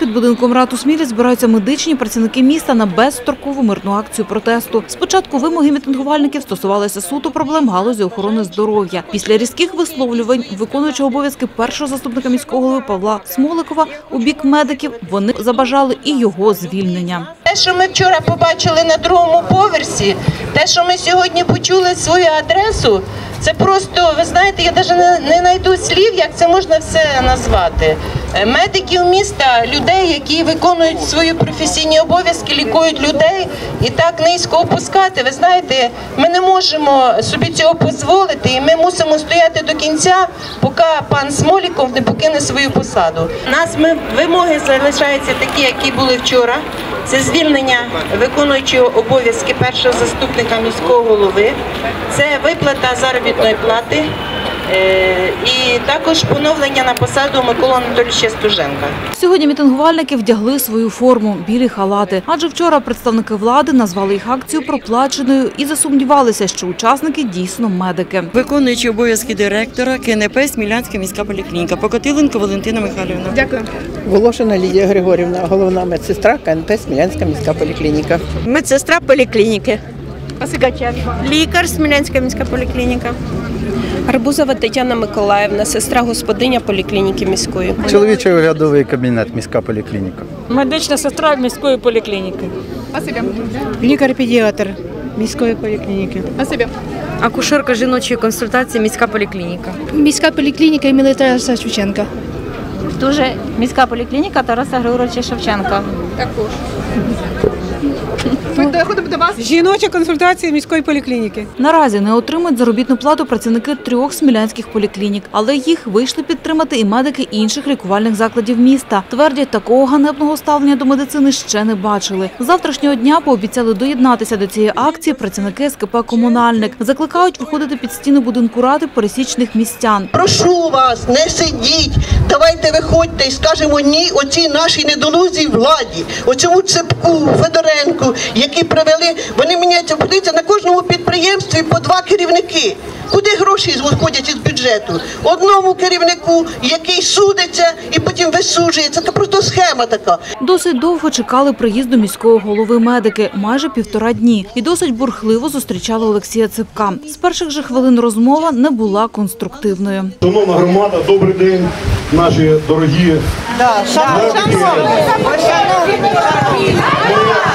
під будинком рад у Смілі збираються медичні працівники міста на безстрокову мирну акцію протесту. Спочатку вимоги мітингувальників стосувалися суто проблем галузі охорони здоров'я. Після різких висловлювань виконуючого обов'язки першого заступника міського голови Павла Смоликова у бік медиків вони забажали і його звільнення. Те, що ми вчора побачили на другому поверсі, те, що ми сьогодні почули свою адресу, це просто, ви знаєте, я навіть не знайду слів, як це можна все назвати. Е, Медиків міста, людей, які виконують свої професійні обов'язки, лікують людей і так низько опускати. Ви знаєте, ми не можемо собі цього дозволити, і ми мусимо стояти до кінця, поки пан Смоліков не покине свою посаду. У нас вимоги залишаються такі, які були вчора. Це звільнення виконуючого обов'язки першого заступника міського голови, це виплата заробітної плати і також поновлення на посаду Миколи Анатолійовича Стуженка. Сьогодні мітингувальники вдягли свою форму білі халати. Адже вчора представники влади назвали їх акцію проплаченою і засумнівалися, що учасники дійсно медики. Виконуючий обов'язки директора КНП Смілянська міська поліклініка Покотиленко Валентина Михайлівна. Дякую. Волошина Лідія Григорівна, головна медсестра КНП Смілянська міська поліклініка. Медсестра поліклініки. Лікар Смілянська міська поліклініка. Арбузова Тетяна Миколаївна, сестра господиня поліклініки міської. Чоловічий оглядовий кабінет, міська поліклініка. Медична сестра міської поліклініки. Лікар-педіатр міської поліклініки. Спасибо. Акушерка жіночої консультації міська поліклініка. Міська поліклініка імені Тараса Шевченка. Дуже міська поліклініка Тараса Григоровича Шевченка. Також. Ми доходимо до вас. Жіноча консультація міської поліклініки. Наразі не отримують заробітну плату працівники трьох смілянських поліклінік, але їх вийшли підтримати і медики інших лікувальних закладів міста. Твердять, такого ганебного ставлення до медицини ще не бачили. З Завтрашнього дня пообіцяли доєднатися до цієї акції працівники СКП Комунальник. Закликають виходити під стіни будинку ради пересічних містян. Прошу вас, не сидіть. Давайте виходьте і скажемо ні оцій нашій недолузій владі, оцьому цепку, Федоренку, які привели, вони міняються, подивіться, на кожному підприємстві по два керівники. Куди гроші виходять із бюджету? Одному керівнику, який судиться і потім висуджується. Це просто схема така. Досить довго чекали приїзду міського голови медики майже півтора дні, і досить бурхливо зустрічали Олексія Ципка. З перших же хвилин розмова не була конструктивною. Шановна громада, добрий день, наші дорогі. шановні,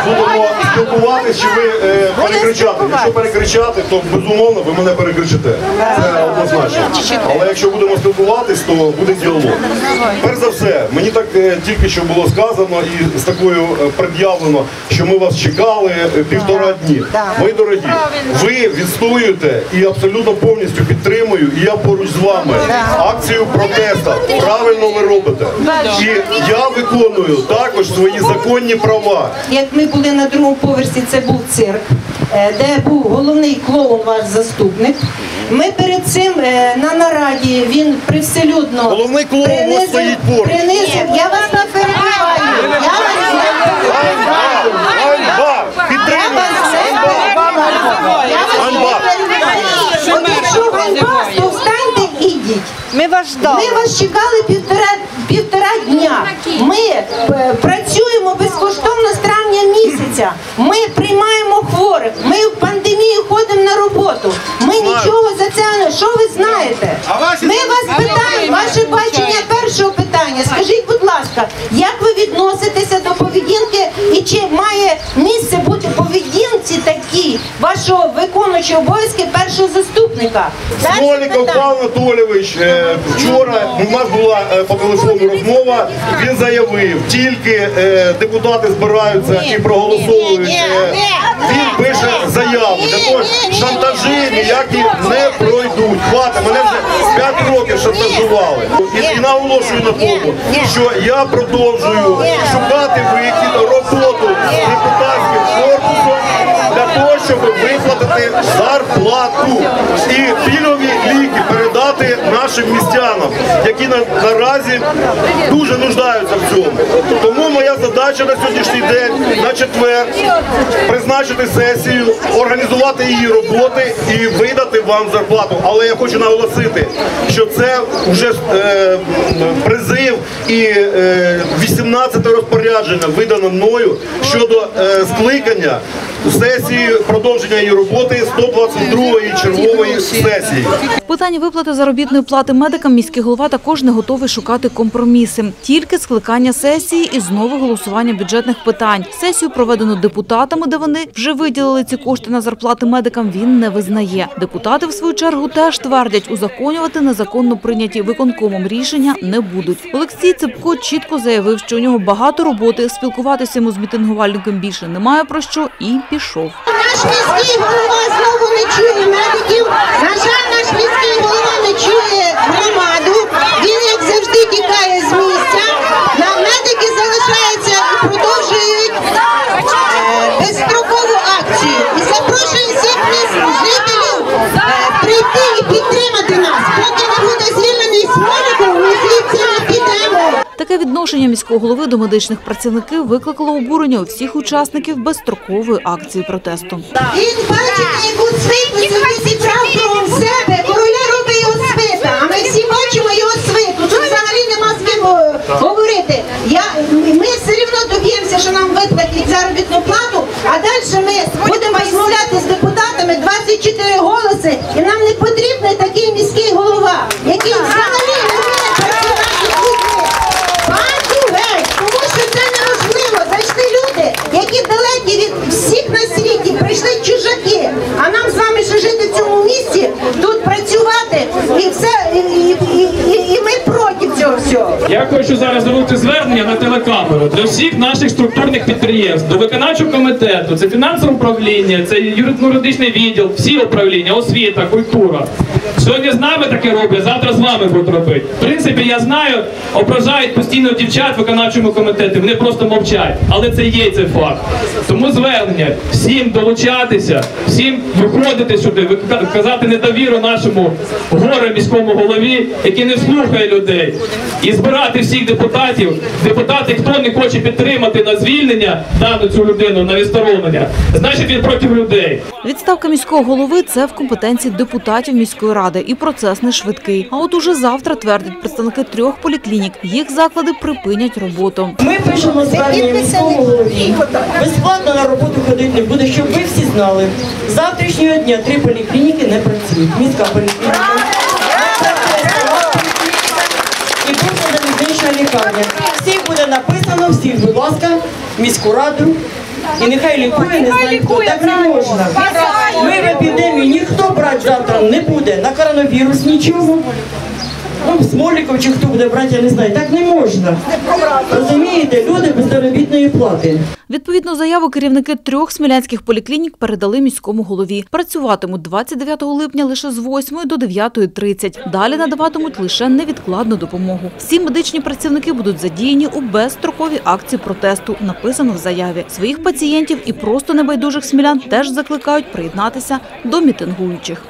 Ми будемо спілкуватися, чи ви е, перекричати. Якщо перекричати, то безумовно ви мене перекричите. Це однозначно. Але якщо будемо спілкуватись, то буде діалог. Перш за все, мені так е, тільки що було сказано і з такою е, пред'явлено, що ми вас чекали е, півтора дні. Мої дорогі, ви відстоюєте і абсолютно повністю підтримую, і я поруч з вами акцію протесту. Правильно ви робите. І я виконую також свої законні права. Як ми були на другому поверсі, це був цирк, де був головний клоун, ваш заступник. Ми перед цим е, на нараді він привселюдно Головний клоун стоїть поруч. принизив. Я вас не перебиваю. Я вас не перебиваю. Я вас не перебиваю. Я вас не перебиваю. От якщо ганьба, то встаньте і йдіть. Ми вас ждали. Ми вас чекали півтора, півтора дня. Ми е, працюємо безкоштовно місяця. Ми приймаємо хворих. Ми в пандемію ходимо на роботу. Ми нічого за це не. Що ви знаєте? Ми вас питаємо, ваше бачення першого питання. Скажіть, будь ласка, як ви відноситеся до поведінки і чи має місце вашого виконуючого обов'язки першого заступника? Смоліков. Павло Анатолійович е, вчора у нас була е, по телефону розмова. Він заявив, тільки е, депутати збираються і проголосовують. е, Він пише заяву для того, шантажі ніякі не пройдуть. Хвата, мене вже 5 років шантажували. І, і наголошую на тому, що я продовжую шукати вихід, роботу з депутатським корпусом того, щоб виплатити зарплату і пільгові ліки передати нашим містянам, які наразі дуже нуждаються в цьому. Тому моя задача на сьогоднішній день, на четвер, призначити сесію, організувати її роботи і видати вам зарплату. Але я хочу наголосити, що це вже е, призив і е, 18 розпорядження видано мною щодо е, скликання сесії продовження її роботи 122-ї чергової сесії. В питанні виплати заробітної плати медикам міський голова також не готовий шукати компроміси. Тільки скликання сесії і знову голосування бюджетних питань. Сесію проведено депутатами, де вони вже виділили ці кошти на зарплати медикам. Він не визнає. Депутати в свою чергу теж твердять, узаконювати незаконно прийняті виконкомом рішення не будуть. Олексій Цепко чітко заявив, що у нього багато роботи. Спілкуватися йому з мітингувальником більше немає про що, і пішов. Наш міський голова знову не чує медиків. На жаль, наш міський голова не чує громаду. Він, як завжди, тікає з місця. На медики залишаються і продовжують е, безстрокову акцію. І запрошую всіх міст жителів е, прийти і підтримати нас. Поки не буде звільнений Смоліков, ми звідси не підемо. Таке відношення міського голови до медичних працівників викликало обурення у всіх учасників безстрокової акції протесту. Він бачите, яку свиту собі зібрав кругом себе. Короля робить його свита. А ми всі бачимо його свиту. Тут взагалі нема з ким е, говорити. Я, ми все одно доб'ємося, що нам виплатять заробітну плату, а далі ми будемо розмовляти з депутатами 24 голоси, і нам не потрібний такий міський голова, який взагалі не вміє працювати з людьми. Бачу геть, тому що це неможливо. Зайшли люди, які далекі від всіх на світі, прийшли чужаки. А нам з вами ще жити в цьому місті, тут працювати і все, і, і, і, і, і ми проти цього всього. Я хочу зараз зробити звернення на телекамеру для всіх наших структурних підприємств, до виконавчого комітету, це фінансове управління, це юридичний відділ, всі управління, освіта, культура. Сьогодні з нами таке роблять, завтра з вами будуть робити. В принципі, я знаю, ображають постійно дівчат в виконавчому комітеті, вони просто мовчать, але це є цей факт. Тому звернення всім долучатися, всім виходити сюди, казати недовіру нашому горе міському голові, який не слухає людей, і збирати всіх депутатів. Депутати, хто не хоче підтримати на звільнення дану цю людину на відсторонення, значить він проти людей. Відставка міського голови це в компетенції депутатів міської ради, і процес не швидкий. А от уже завтра твердять представники трьох поліклінік. Їх заклади припинять роботу. Ми пишемо звернення міському голові. Безплатно на роботу ходити не буде, щоб ви всі знали. З завтрашнього дня три поліклініки не працюють. Міська поліклініка. І просто залізнична лікарня. Всіх буде написано, всіх, будь ласка, міську раду. І нехай лікує, не знаю хто. Так не можна. Ми Коронавірус нічого. Ну, Смоліков чи хто буде брати, я не знаю. Так не можна. Розумієте, люди без заробітної плати. Відповідну заяву керівники трьох смілянських поліклінік передали міському голові. Працюватимуть 29 липня лише з 8 до 9.30. Далі надаватимуть лише невідкладну допомогу. Всі медичні працівники будуть задіяні у безстроковій акції протесту, написано в заяві. Своїх пацієнтів і просто небайдужих смілян теж закликають приєднатися до мітингуючих.